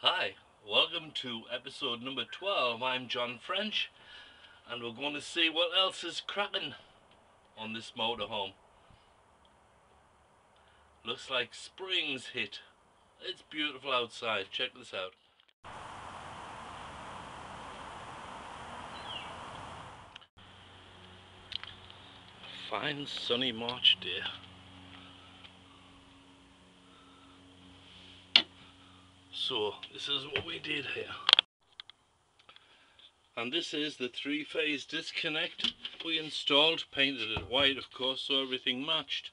Hi, welcome to episode number 12. I'm John French, and we're going to see what else is cracking on this motorhome. Looks like spring's hit. It's beautiful outside. Check this out. Fine sunny March day. So this is what we did here. And this is the three-phase disconnect we installed, painted it white of course so everything matched.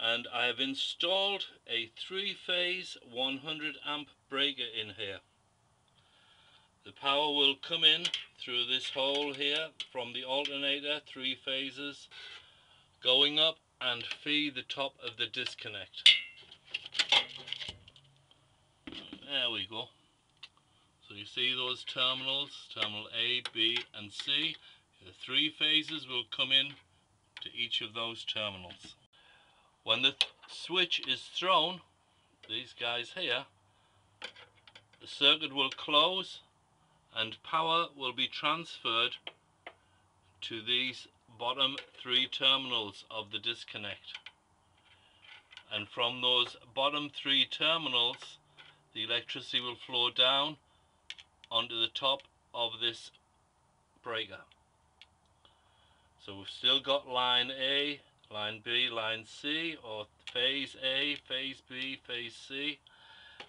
And I have installed a three-phase 100 amp breaker in here. The power will come in through this hole here from the alternator, three phases, going up and feed the top of the disconnect. There we go. So you see those terminals, terminal A, B and C. The three phases will come in to each of those terminals. When the switch is thrown, these guys here, the circuit will close and power will be transferred to these bottom three terminals of the disconnect. And from those bottom three terminals, the electricity will flow down onto the top of this breaker. So we've still got line A, line B, line C, or phase A, phase B, phase C.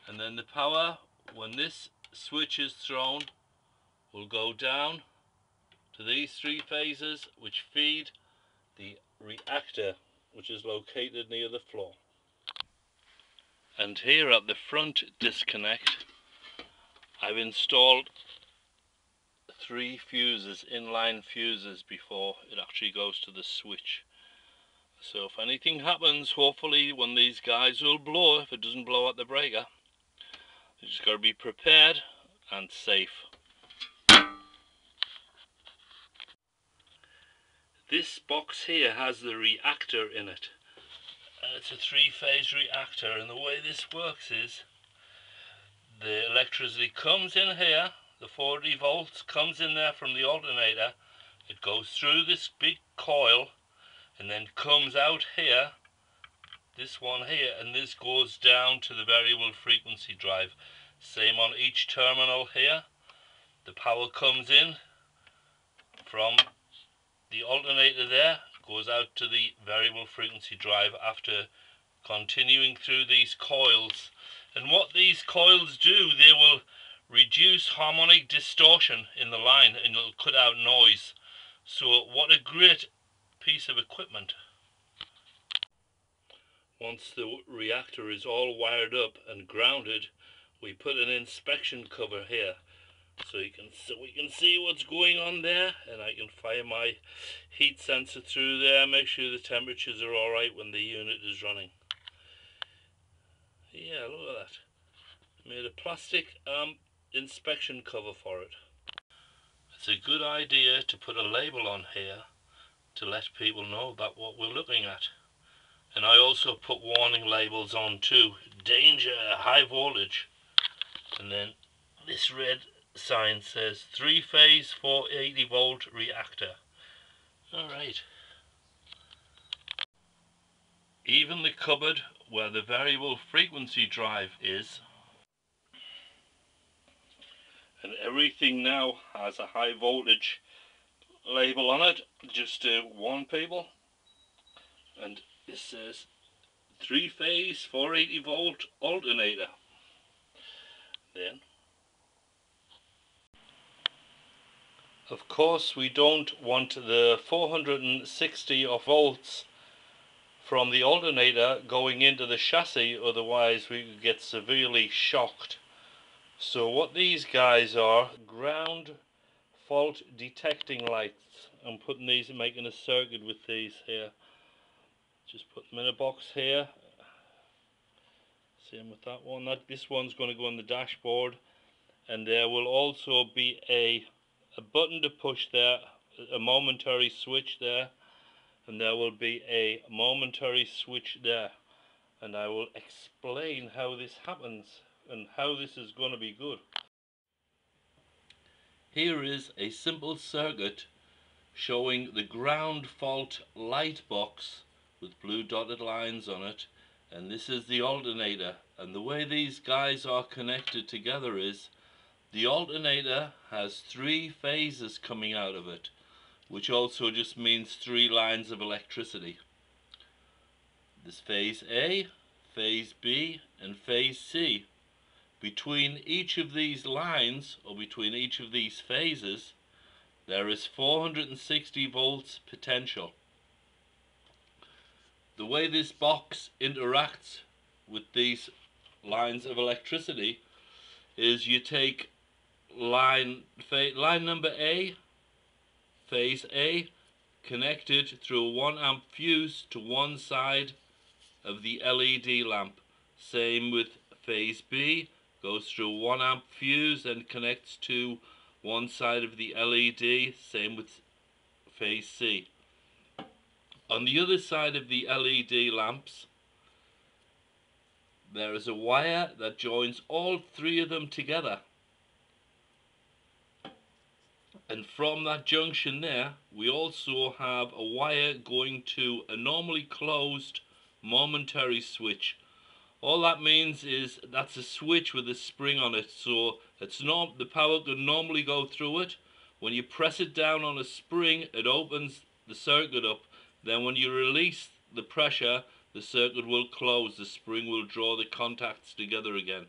And then the power, when this switch is thrown, will go down to these three phases which feed the reactor which is located near the floor. And here at the front disconnect I've installed three fuses, inline fuses before it actually goes to the switch. So if anything happens, hopefully when these guys will blow, if it doesn't blow at the breaker, you just got to be prepared and safe. This box here has the reactor in it. Uh, it's a three-phase reactor and the way this works is the electricity comes in here, the 40 volts comes in there from the alternator, it goes through this big coil and then comes out here, this one here, and this goes down to the variable frequency drive. Same on each terminal here. The power comes in from the alternator there goes out to the variable frequency drive after continuing through these coils. And what these coils do they will reduce harmonic distortion in the line and it'll cut out noise. So what a great piece of equipment. Once the reactor is all wired up and grounded we put an inspection cover here so you can so we can see what's going on there and I can fire my heat sensor through there make sure the temperatures are all right when the unit is running. Yeah look at that. Made a plastic um, inspection cover for it. It's a good idea to put a label on here to let people know about what we're looking at. And I also put warning labels on too. Danger high voltage. And then this red sign says three phase 480 volt reactor. Alright. Even the cupboard where the variable frequency drive is and everything now has a high voltage label on it just uh, to warn people and it says three phase 480 volt alternator then Of course we don't want the 460 of volts from the alternator going into the chassis otherwise we could get severely shocked. So what these guys are, ground fault detecting lights. I'm putting these and making a circuit with these here. Just put them in a box here. Same with that one. That This one's going to go on the dashboard and there will also be a a button to push there, a momentary switch there, and there will be a momentary switch there. and I will explain how this happens and how this is going to be good. Here is a simple circuit showing the ground fault light box with blue dotted lines on it and this is the alternator and the way these guys are connected together is the alternator has three phases coming out of it which also just means three lines of electricity. This phase A, phase B and phase C. Between each of these lines or between each of these phases there is 460 volts potential. The way this box interacts with these lines of electricity is you take line line number A phase A connected through a 1 amp fuse to one side of the LED lamp same with phase B goes through a 1 amp fuse and connects to one side of the LED same with phase C on the other side of the LED lamps, there is a wire that joins all three of them together. And from that junction there, we also have a wire going to a normally closed momentary switch. All that means is that's a switch with a spring on it, so it's not the power can normally go through it. When you press it down on a spring, it opens the circuit up then when you release the pressure, the circuit will close, the spring will draw the contacts together again.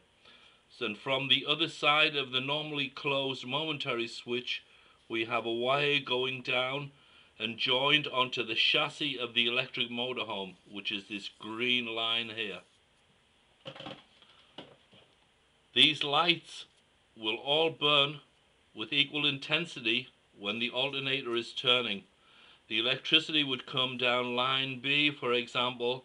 So and from the other side of the normally closed momentary switch, we have a wire going down and joined onto the chassis of the electric motorhome, which is this green line here. These lights will all burn with equal intensity when the alternator is turning the electricity would come down line B for example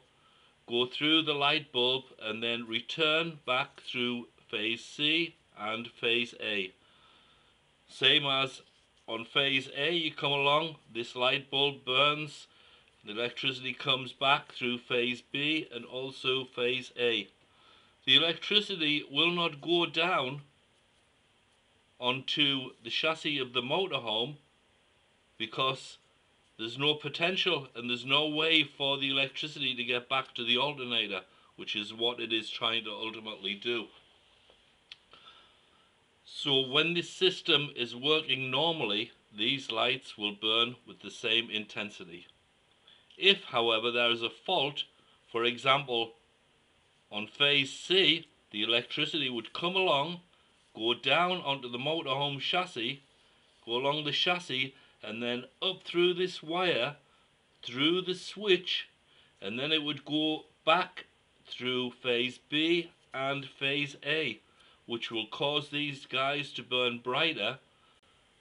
go through the light bulb and then return back through phase C and phase A same as on phase A you come along this light bulb burns the electricity comes back through phase B and also phase A the electricity will not go down onto the chassis of the motorhome because there's no potential and there's no way for the electricity to get back to the alternator, which is what it is trying to ultimately do. So when this system is working normally, these lights will burn with the same intensity. If, however, there is a fault, for example, on phase C, the electricity would come along, go down onto the motorhome chassis, go along the chassis and then up through this wire through the switch and then it would go back through phase B and phase A which will cause these guys to burn brighter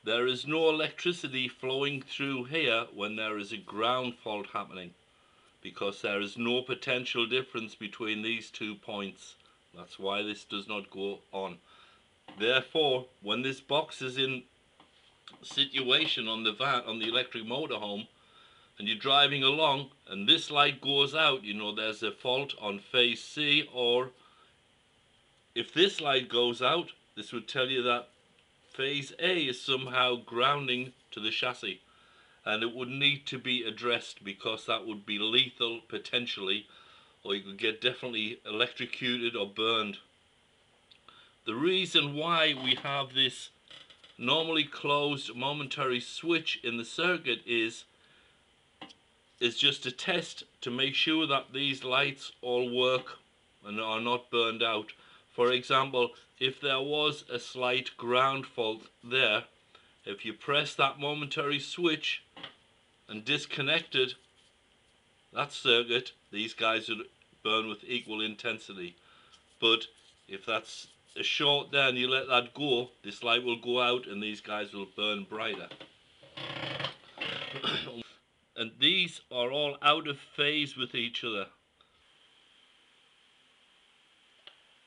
there is no electricity flowing through here when there is a ground fault happening because there is no potential difference between these two points. That's why this does not go on. Therefore when this box is in situation on the van on the electric motorhome and you're driving along and this light goes out you know there's a fault on phase C or if this light goes out this would tell you that phase A is somehow grounding to the chassis and it would need to be addressed because that would be lethal potentially or you could get definitely electrocuted or burned the reason why we have this normally closed momentary switch in the circuit is is just a test to make sure that these lights all work and are not burned out. For example, if there was a slight ground fault there, if you press that momentary switch and disconnected that circuit, these guys would burn with equal intensity. But if that's a short there and you let that go, this light will go out and these guys will burn brighter. and these are all out of phase with each other.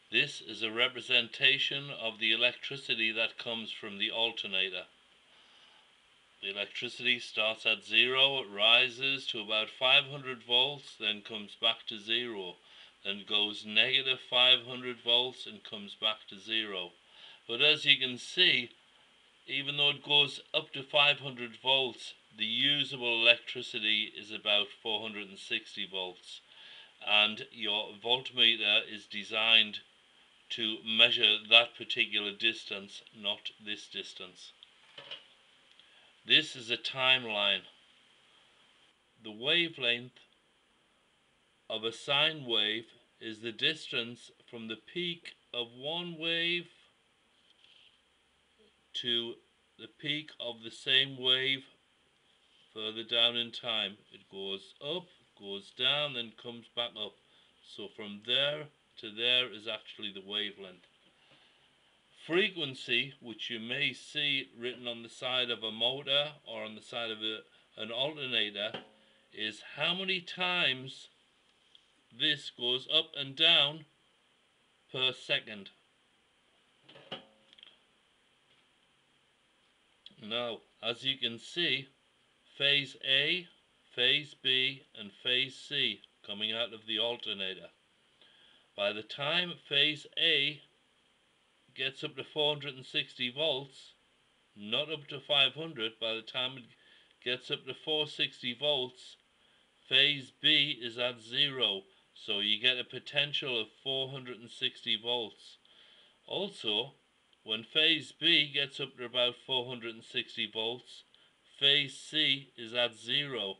This is a representation of the electricity that comes from the alternator. The electricity starts at zero, it rises to about 500 volts, then comes back to zero and goes negative 500 volts and comes back to zero. But as you can see, even though it goes up to 500 volts, the usable electricity is about 460 volts. And your voltmeter is designed to measure that particular distance, not this distance. This is a timeline. The wavelength of a sine wave is the distance from the peak of one wave to the peak of the same wave further down in time. It goes up, goes down, then comes back up. So from there to there is actually the wavelength. Frequency, which you may see written on the side of a motor or on the side of a, an alternator, is how many times this goes up and down per second. Now, as you can see, phase A, phase B and phase C coming out of the alternator. By the time phase A gets up to 460 volts, not up to 500, by the time it gets up to 460 volts, phase B is at zero so you get a potential of 460 volts. Also, when phase B gets up to about 460 volts, phase C is at zero.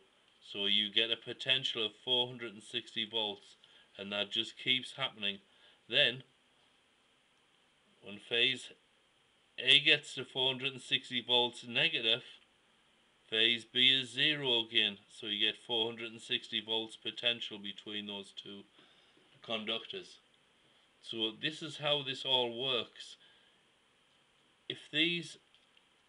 So you get a potential of 460 volts and that just keeps happening. Then, when phase A gets to 460 volts negative, Phase B is zero again, so you get 460 volts potential between those two conductors. So this is how this all works. If these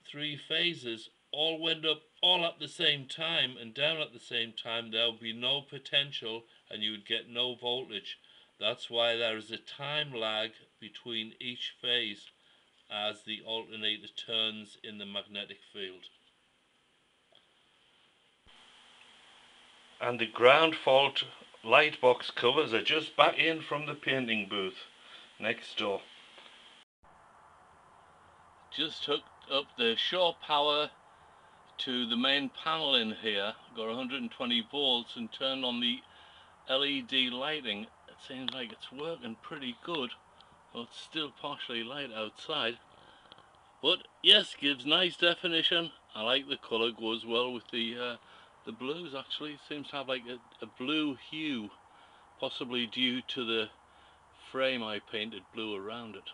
three phases all went up all at the same time and down at the same time, there would be no potential and you would get no voltage. That's why there is a time lag between each phase as the alternator turns in the magnetic field. and the ground fault light box covers are just back in from the painting booth next door. Just hooked up the shore power to the main panel in here, got 120 volts and turned on the LED lighting. It seems like it's working pretty good, though it's still partially light outside. But yes, gives nice definition. I like the colour, goes well with the uh, the blues actually seems to have like a, a blue hue possibly due to the frame I painted blue around it